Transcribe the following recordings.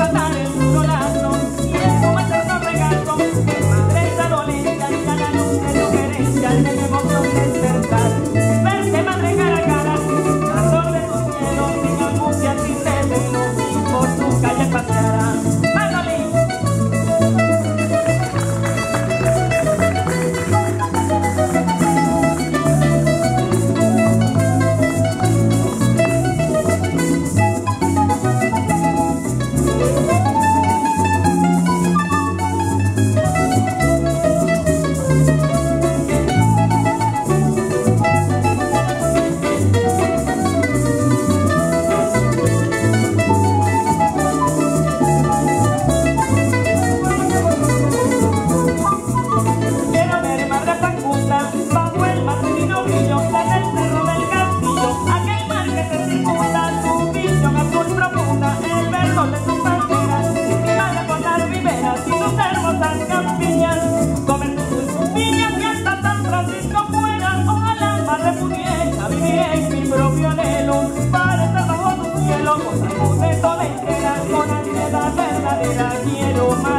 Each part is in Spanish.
Santa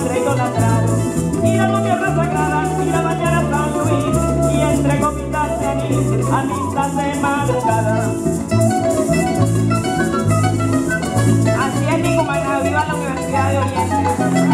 sangre idolatrar. Mira tu tierra sagrada, mira mañana San Luis, y entre comidas de mí, a misas de madrugada. Así es, Nico Maná, viva la Universidad de Oriente.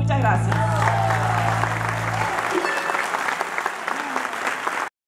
Muchas gracias.